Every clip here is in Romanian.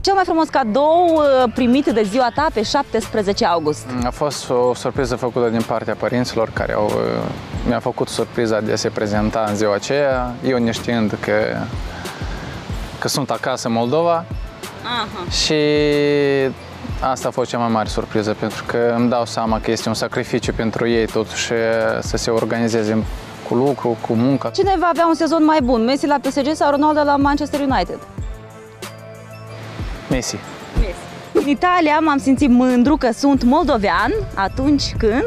Cel mai frumos cadou uh, primit de ziua ta pe 17 august. A fost o surpriză făcută din partea părinților care au, uh, mi-a făcut surpriza de a se prezenta în ziua aceea, eu neștiind că, că sunt acasă în Moldova Aha. și asta a fost cea mai mare surpriză pentru că îmi dau seama că este un sacrificiu pentru ei totuși să se organizeze cu lucru, cu muncă. Cine va avea un sezon mai bun, Messi la PSG sau Ronaldo la Manchester United? Messi. Messi. În Italia m-am simțit mândru că sunt moldovean atunci când...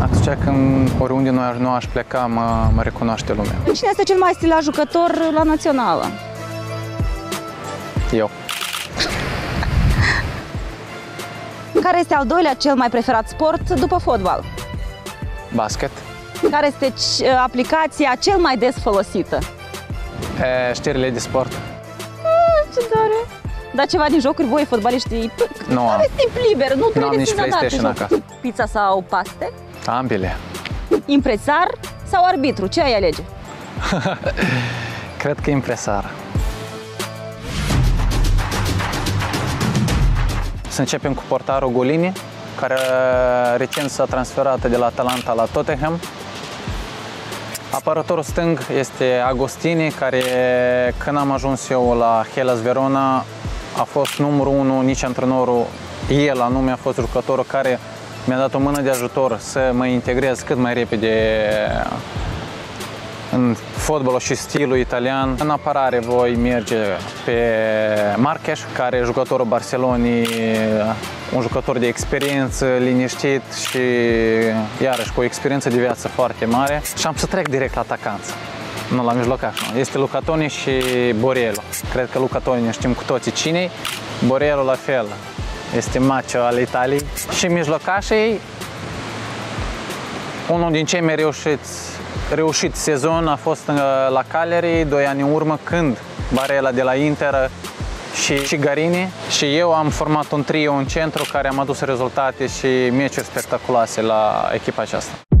Atunci când oriunde nu aș, nu aș pleca, mă, mă recunoaște lumea. Cine este cel mai stilat jucător la națională? Eu. Care este al doilea cel mai preferat sport după fotbal? Basket. Care este c- aplicația cel mai des folosită? E, știrile de sport. Ce tare! Dar ceva din jocuri voi, fotbaliștii, Nu am. aveți timp liber, nu Nu am nici treceți în zadar pe PlayStation jocuri. acasă. Pizza sau paste? Ambele. Impresar sau arbitru? Ce ai alege? Cred că impresar. Să începem cu portarul Golini, care recent s-a transferat de la Atalanta la Tottenham. Apărătorul stâng este Agostini, care când am ajuns eu la Hellas Verona a fost numărul unu, nici antrenorul, el anume a fost jucătorul care mi-a dat o mână de ajutor să mă integrez cât mai repede în fotbalul și stilul italian. În apărare voi merge pe Marques, care e jucătorul Barcelonii, un jucător de experiență, liniștit și iarăși cu o experiență de viață foarte mare. Și am să trec direct la atacanță. Nu la mijlocaș, nu. Este Luca Toni și Borello. Cred că Luca Toni știm cu toții cine Borello la fel. Este macho al Italiei. Și mijlocașii, unul din cei mai reușiți reușit sezon a fost uh, la Cagliari, doi ani în urmă, când Barella de la Inter și, și Garini și eu am format un trio în centru care am adus rezultate și meciuri spectaculoase la echipa aceasta.